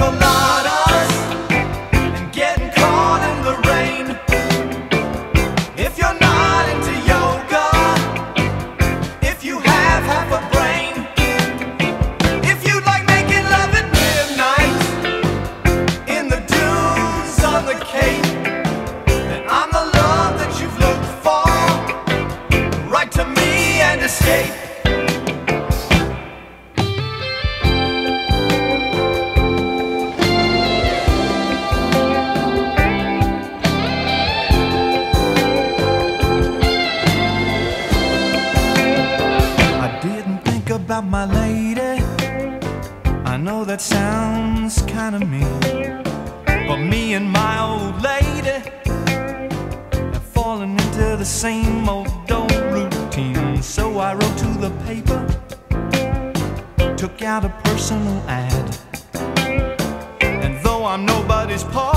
and getting caught in the rain. If you're not into yoga, if you have half a brain, if you like making love at midnight in the dunes on the Cape, then I'm the love that you've looked for. Write to me and escape. About my lady. I know that sounds kinda mean. But me and my old lady have fallen into the same old old routine. So I wrote to the paper, took out a personal ad. And though I'm nobody's poet,